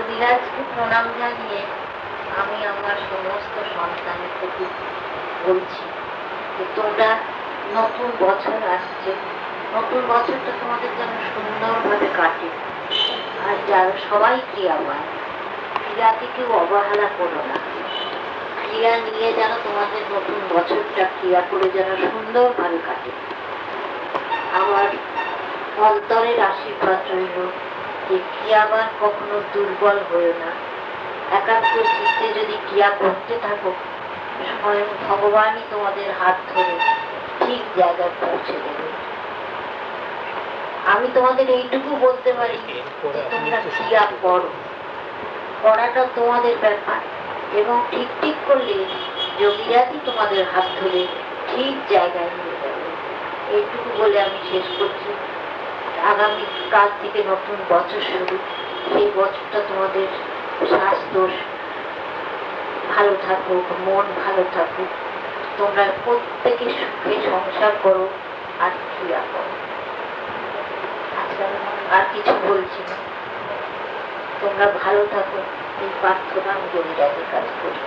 বিরাজকে প্রণাম জানিয়ে আমি আমার সমস্ত সন্তানের প্রতি বলছি যে তোমরা নতুন বছর আসছে। নতুন বছরটা তোমাদের যেন সুন্দরভাবে কাটে। আর যারা সবাই ক্রিয়াবান ক্রিয়াকে কেউ অবহেলা করো না। ক্রিয়া নিয়ে যেন তোমাদের নতুন বছরটা ক্রিয়া করে যেন সুন্দরভাবে কাটে। আমার অন্তরের আশীর্বাদ রইল। যে ক্রিয়াবান কখনো দুর্বল হয়ে না। একাত্ম চিত্তে যদি ক্রিয়া করতে থাকো স্বয়ং ভগবানই তোমাদের হাত ধরে ঠিক জায়গায় পৌঁছে দেবে। আমি তোমাদের এইটুকু বলতে পারি যে তোমরা ক্রিয়া করো। করাটা তোমাদের ব্যাপার এবং ঠিক ঠিক করলে যোগীরাজই তোমাদের হাত ধরে ঠিক জায়গায় নিয়ে যাবে। এইটুকু বলে আমি শেষ করছি। আগামী কাল থেকে নতুন বছর শুরু সেই বছরটা তোমাদের স্বাস্থ্য ভালো থাকুক, মন ভালো থাকুক। তোমরা প্রত্যেকে সুখে সংসার করো আর ক্রিয়া করো। আর কিছু বলছি না। তোমরা ভালো থাকো, এই প্রার্থনা আমি যোগীরাজের কাজ করি।